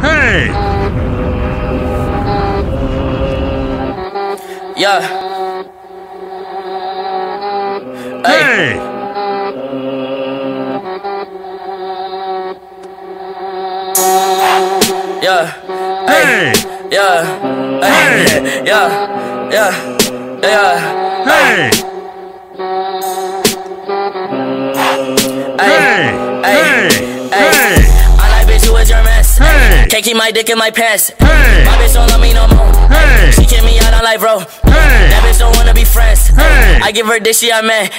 Hey! Yeah. Hey! Yeah. Hey! Yeah. Hey! Yeah. Yeah. Yeah. Hey! Hey! Can't keep my dick in my pants. Hey! My bitch don't love me no more. Hey! She kick me out on life, bro. Hey! That bitch don't wanna be friends. Hey! I give her dick, she a man.